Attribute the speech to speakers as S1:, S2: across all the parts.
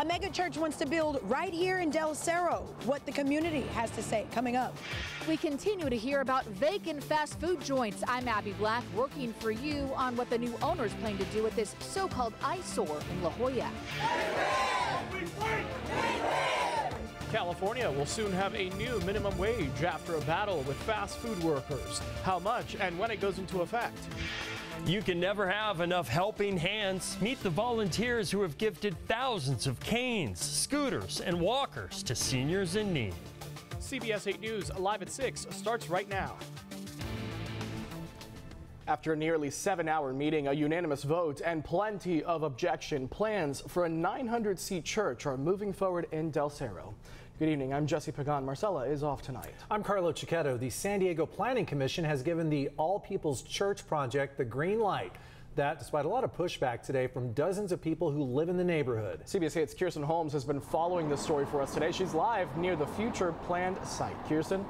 S1: A mega church wants to build right here in Del Cerro. What the community has to say coming up.
S2: We continue to hear about vacant fast food joints. I'm Abby Black, working for you on what the new owners plan to do with this so-called eyesore in La Jolla.
S3: California will soon have a new minimum wage after a battle with fast food workers. How much and when it goes into effect.
S4: You can never have enough helping hands. Meet the volunteers who have gifted thousands of canes, scooters, and walkers to seniors in need.
S3: CBS 8 News live at 6 starts right now.
S5: After a nearly seven hour meeting, a unanimous vote, and plenty of objection, plans for a 900 seat church are moving forward in Del Cerro. Good evening. I'm Jesse Pagan. Marcella is off tonight.
S6: I'm Carlo Cecchetto. The San Diego Planning Commission has given the All People's Church project the green light. That despite a lot of pushback today from dozens of people who live in the neighborhood.
S5: CBS 8's Kirsten Holmes has been following this story for us today. She's live near the future planned site. Kirsten?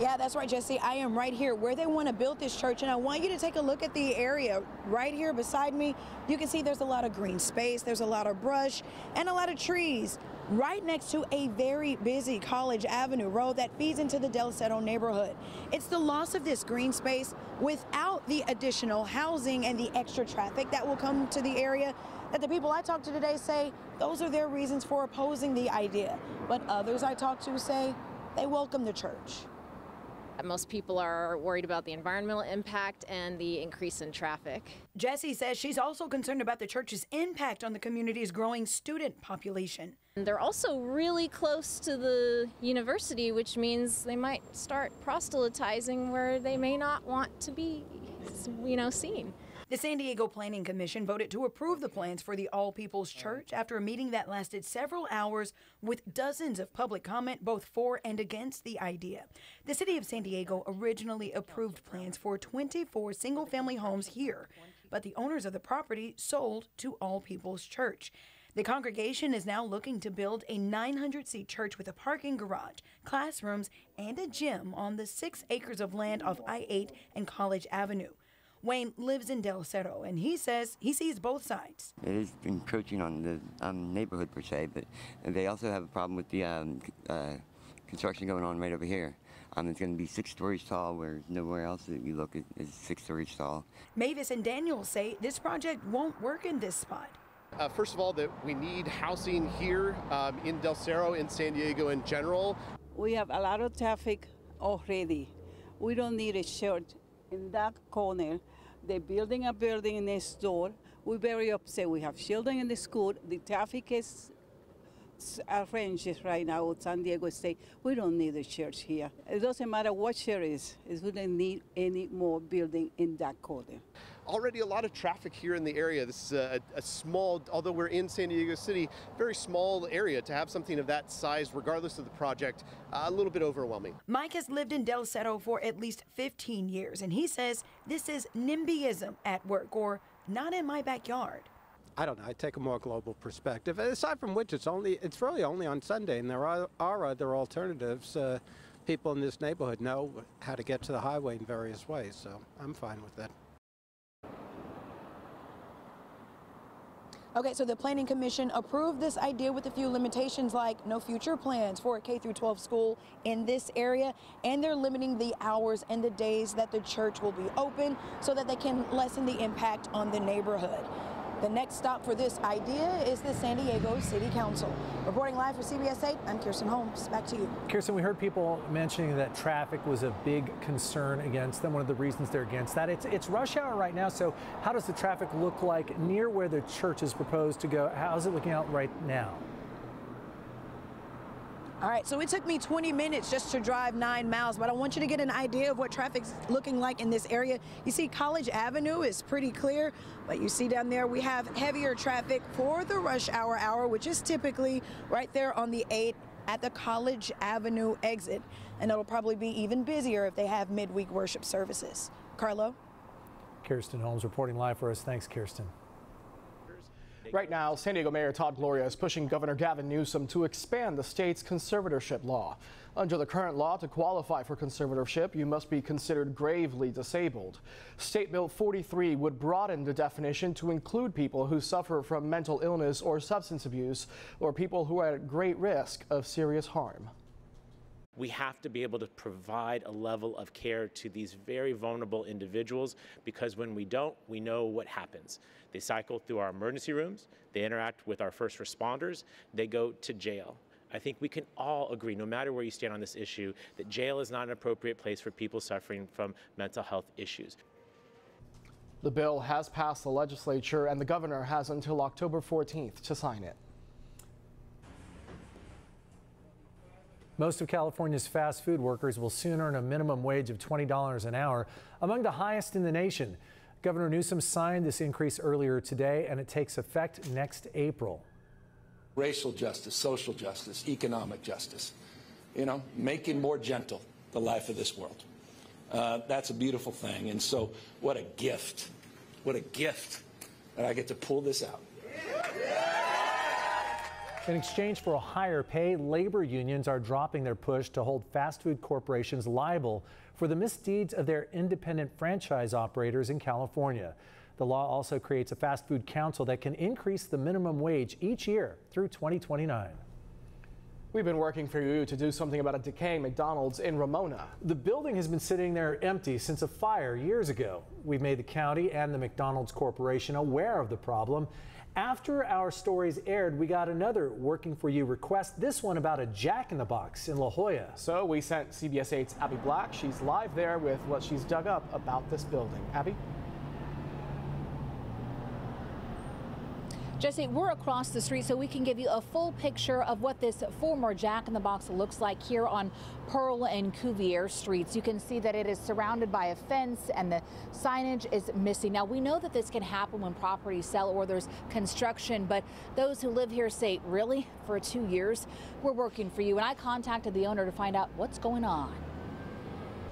S1: Yeah, that's right, Jesse. I am right here where they want to build this church, and I want you to take a look at the area right here beside me. You can see there's a lot of green space, there's a lot of brush, and a lot of trees right next to a very busy College Avenue road that feeds into the Del Cerro neighborhood. It's the loss of this green space without the additional housing and the extra traffic that will come to the area that the people I talked to today say those are their reasons for opposing the idea. But others I talked to say they welcome the church.
S7: Uh, most people are worried about the environmental impact and the increase in traffic.
S1: Jessie says she's also concerned about the church's impact on the community's growing student population.
S7: And they're also really close to the university, which means they might start proselytizing where they may not want to be, you know, seen.
S1: The San Diego Planning Commission voted to approve the plans for the All People's Church after a meeting that lasted several hours with dozens of public comment both for and against the idea. The city of San Diego originally approved plans for 24 single family homes here, but the owners of the property sold to All People's Church. The congregation is now looking to build a 900 seat church with a parking garage, classrooms, and a gym on the six acres of land off I 8 and College Avenue. Wayne lives in Del Cerro, and he says he sees both sides.
S8: It is encroaching on the um, neighborhood per se, but they also have a problem with the um, uh, construction going on right over here. Um, it's going to be six stories tall, where nowhere else that you look is six stories tall.
S1: Mavis and Daniel say this project won't work in this spot.
S9: Uh, first of all, that we need housing here um, in Del Cerro, in San Diego in general.
S10: We have a lot of traffic already. We don't need a church in that corner they're building a building next door. We're very upset. We have children in the school. The traffic is arranged right now San Diego State. We don't need a church here. It doesn't matter what church it is. It wouldn't need any more building in that corner.
S9: Already a lot of traffic here in the area. This is a, a, small, although we're in San Diego City, very small area to have something of that size, regardless of the project, uh, a little bit overwhelming.
S1: Mike has lived in Del Cerro for at least 15 years, and he says this is NIMBYism at work, or not in my backyard.
S11: I don't know. I take a more global perspective. Aside from which, it's only it's really only on Sunday, and there are, are other alternatives. Uh, people in this neighborhood know how to get to the highway in various ways, so I'm fine with that.
S1: Okay, so the Planning Commission approved this idea with a few limitations like no future plans for a K through 12 school in this area, and they're limiting the hours and the days that the church will be open so that they can lessen the impact on the neighborhood. The next stop for this idea is the San Diego City Council. Reporting live for CBS 8, I'm Kirsten Holmes. Back to you.
S6: Kirsten, we heard people mentioning that traffic was a big concern against them. One of the reasons they're against that. It's, it's rush hour right now, so how does the traffic look like near where the church is proposed to go? How's it looking out right now?
S1: All right, so it took me 20 minutes just to drive nine miles, but I want you to get an idea of what traffic's looking like in this area. You see College Avenue is pretty clear, but you see down there we have heavier traffic for the rush hour hour, which is typically right there on the 8 at the College Avenue exit. And it'll probably be even busier if they have midweek worship services. Carlo?
S6: Kirsten Holmes reporting live for us. Thanks, Kirsten.
S5: Right now, San Diego Mayor Todd Gloria is pushing Governor Gavin Newsom to expand the state's conservatorship law. Under the current law, to qualify for conservatorship, you must be considered gravely disabled. State Bill 43 would broaden the definition to include people who suffer from mental illness or substance abuse, or people who are at great risk of serious harm.
S12: We have to be able to provide a level of care to these very vulnerable individuals because when we don't, we know what happens. They cycle through our emergency rooms, they interact with our first responders, they go to jail. I think we can all agree, no matter where you stand on this issue, that jail is not an appropriate place for people suffering from mental health issues.
S5: The bill has passed the legislature, and the governor has until October 14th to sign it.
S6: Most of California's fast food workers will soon earn a minimum wage of $20 an hour, among the highest in the nation. Governor Newsom signed this increase earlier today, and it takes effect next April.
S13: Racial justice, social justice, economic justice, you know, making more gentle the life of this world. Uh, that's a beautiful thing. And so, what a gift. What a gift that I get to pull this out.
S6: In exchange for a higher pay, labor unions are dropping their push to hold fast food corporations liable for the misdeeds of their independent franchise operators in California. The law also creates a fast food council that can increase the minimum wage each year through 2029.
S5: We've been working for you to do something about a decaying McDonald's in Ramona.
S6: The building has been sitting there empty since a fire years ago. We've made the county and the McDonald's Corporation aware of the problem after our stories aired, we got another Working For You request, this one about a Jack in the Box in La Jolla.
S5: So we sent CBS 8's Abby Black. She's live there with what she's dug up about this building. Abby?
S2: Jesse, we're across the street so we can give you a full picture of what this former Jack in the Box looks like here on Pearl and Cuvier streets. You can see that it is surrounded by a fence and the signage is missing. Now, we know that this can happen when properties sell or there's construction, but those who live here say, really? For two years? We're working for you. And I contacted the owner to find out what's going on.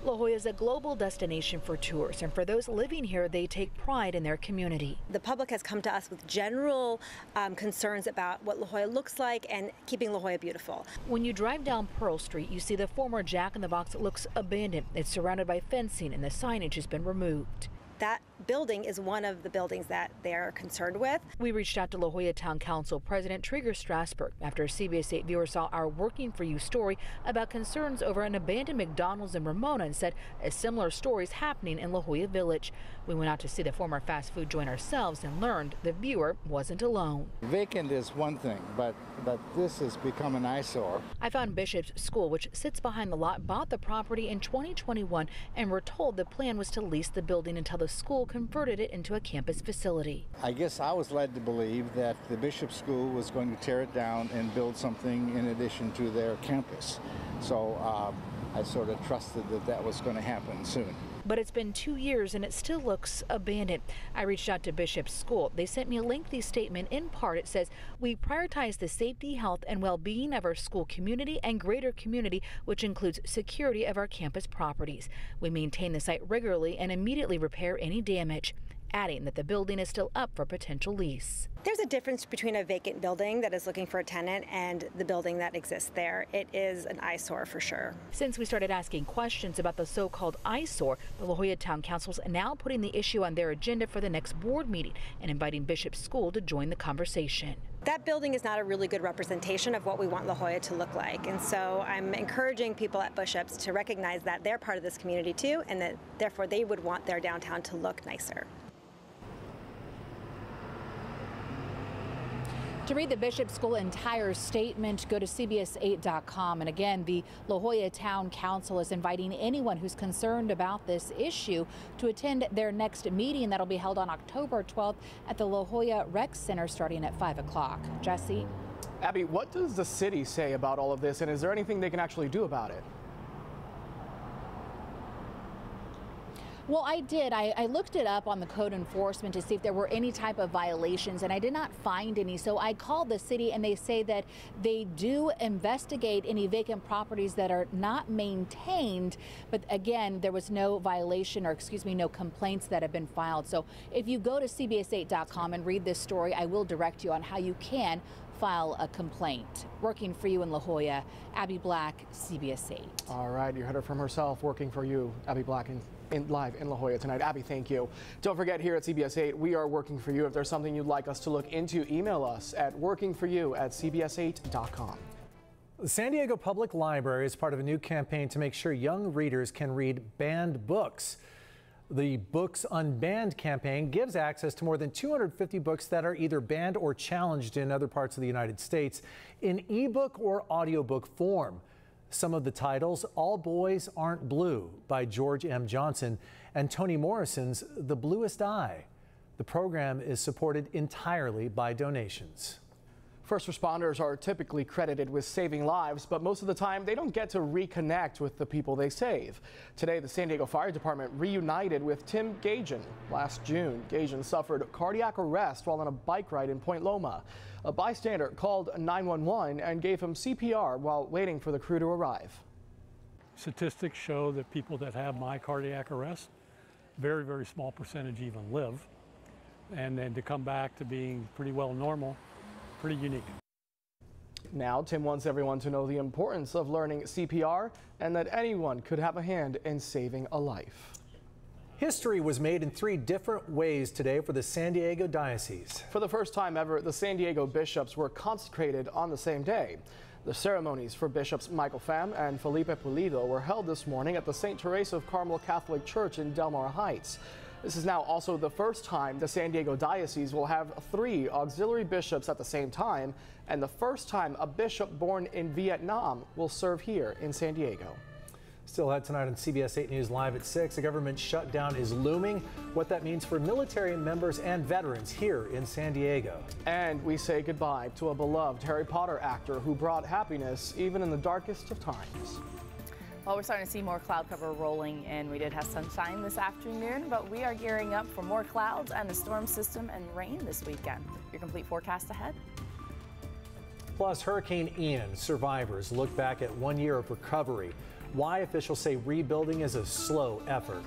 S2: La Jolla is a global destination for tours, and for those living here, they take pride in their community.
S14: The public has come to us with general um, concerns about what La Jolla looks like and keeping La Jolla beautiful.
S2: When you drive down Pearl Street, you see the former Jack in the Box looks abandoned. It's surrounded by fencing, and the signage has been removed
S14: that building is one of the buildings that they're concerned with.
S2: We reached out to La Jolla Town Council President Trigger Strasberg after a CBS 8 viewer saw our Working For You story about concerns over an abandoned McDonald's in Ramona and said a similar story is happening in La Jolla Village. We went out to see the former fast food joint ourselves and learned the viewer wasn't alone.
S15: Vacant is one thing, but, but this has become an eyesore.
S2: I found Bishop's School, which sits behind the lot, bought the property in 2021 and were told the plan was to lease the building until the school converted it into a campus facility.
S15: I guess I was led to believe that the Bishop School was going to tear it down and build something in addition to their campus. So uh, I sort of trusted that that was going to happen soon.
S2: But it's been two years and it still looks abandoned. I reached out to Bishop's School. They sent me a lengthy statement. In part, it says, We prioritize the safety, health, and well being of our school community and greater community, which includes security of our campus properties. We maintain the site regularly and immediately repair any damage adding that the building is still up for potential lease.
S14: There's a difference between a vacant building that is looking for a tenant and the building that exists there. It is an eyesore for sure.
S2: Since we started asking questions about the so called eyesore, the La Jolla Town Council is now putting the issue on their agenda for the next board meeting and inviting Bishop School to join the conversation.
S14: That building is not a really good representation of what we want La Jolla to look like. And so I'm encouraging people at Bishop's to recognize that they're part of this community too, and that therefore they would want their downtown to look nicer.
S2: To read the Bishop School entire statement, go to CBS8.com. And again, the La Jolla Town Council is inviting anyone who's concerned about this issue to attend their next meeting that'll be held on October 12th at the La Jolla Rec Center starting at 5 o'clock. Jesse?
S5: Abby, what does the city say about all of this, and is there anything they can actually do about it?
S2: Well, I did. I, I, looked it up on the code enforcement to see if there were any type of violations, and I did not find any. So I called the city, and they say that they do investigate any vacant properties that are not maintained. But again, there was no violation, or excuse me, no complaints that have been filed. So if you go to CBS8.com and read this story, I will direct you on how you can file a complaint. Working for you in La Jolla, Abby Black, CBS 8.
S5: All right, you heard her from herself, working for you, Abby Black, in, in, live in La Jolla tonight. Abby, thank you. Don't forget, here at CBS 8, we are working for you. If there's something you'd like us to look into, email us at workingforyou at cbs8.com.
S6: The San Diego Public Library is part of a new campaign to make sure young readers can read banned books. The Books Unbanned campaign gives access to more than 250 books that are either banned or challenged in other parts of the United States in ebook or audiobook form. Some of the titles All Boys Aren't Blue by George M. Johnson and Toni Morrison's The Bluest Eye. The program is supported entirely by donations.
S5: First responders are typically credited with saving lives, but most of the time they don't get to reconnect with the people they save. Today, the San Diego Fire Department reunited with Tim Gajan. Last June, Gajan suffered cardiac arrest while on a bike ride in Point Loma. A bystander called 911 and gave him CPR while waiting for the crew to arrive.
S16: Statistics show that people that have my cardiac arrest, very, very small percentage even live. And then to come back to being pretty well normal pretty unique.
S5: Now, Tim wants everyone to know the importance of learning CPR and that anyone could have a hand in saving a life.
S6: History was made in three different ways today for the San Diego Diocese.
S5: For the first time ever, the San Diego bishops were consecrated on the same day. The ceremonies for Bishops Michael Pham and Felipe Pulido were held this morning at the St. Teresa of Carmel Catholic Church in Del Mar Heights. This is now also the first time the San Diego Diocese will have three auxiliary bishops at the same time, and the first time a bishop born in Vietnam will serve here in San Diego.
S6: Still ahead tonight on CBS 8 News Live at 6. A government shutdown is looming. What that means for military members and veterans here in San Diego.
S5: And we say goodbye to a beloved Harry Potter actor who brought happiness even in the darkest of times.
S17: Well, we're starting to see more cloud cover rolling in. We did have sunshine this afternoon, but we are gearing up for more clouds and a storm system and rain this weekend. Your complete forecast ahead.
S6: Plus, Hurricane Ian survivors look back at one year of recovery. Why officials say rebuilding is a slow effort.